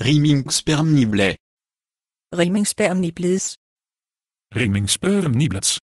Rimingspermnible. Rimingspermnibles. Rimingspermniblets.